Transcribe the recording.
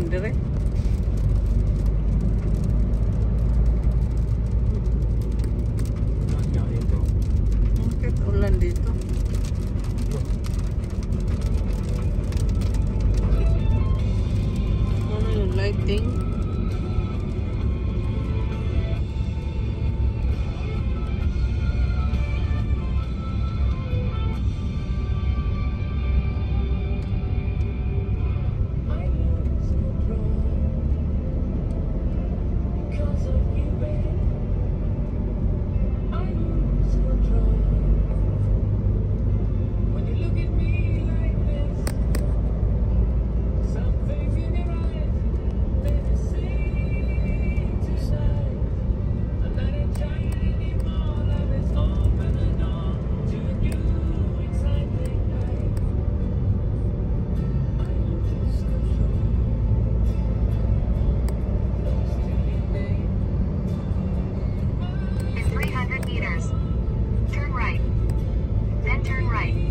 பண்ணுறது dito. Ano yung? meters. Turn right. Then turn right.